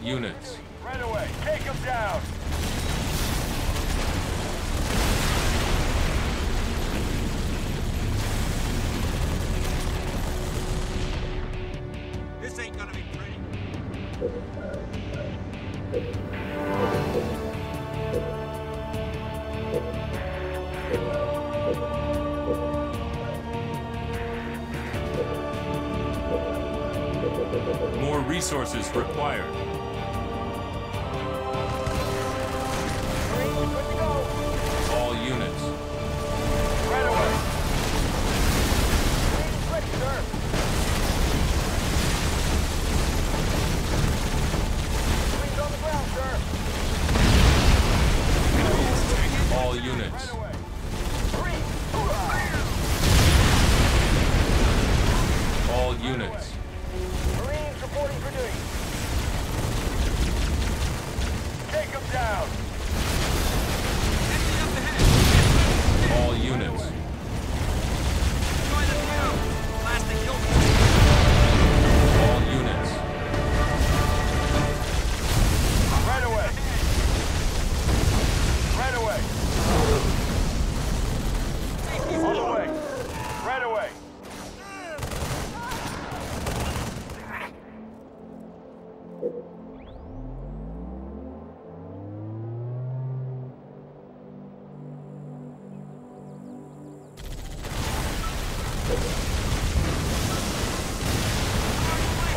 units. Right away. Take him down. This ain't gonna be pretty. More resources required. Marines, good to go. All units. Right away. Ready, sir. Marines on the ground, sir. All Right units. away. Down.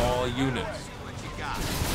All units. What you got?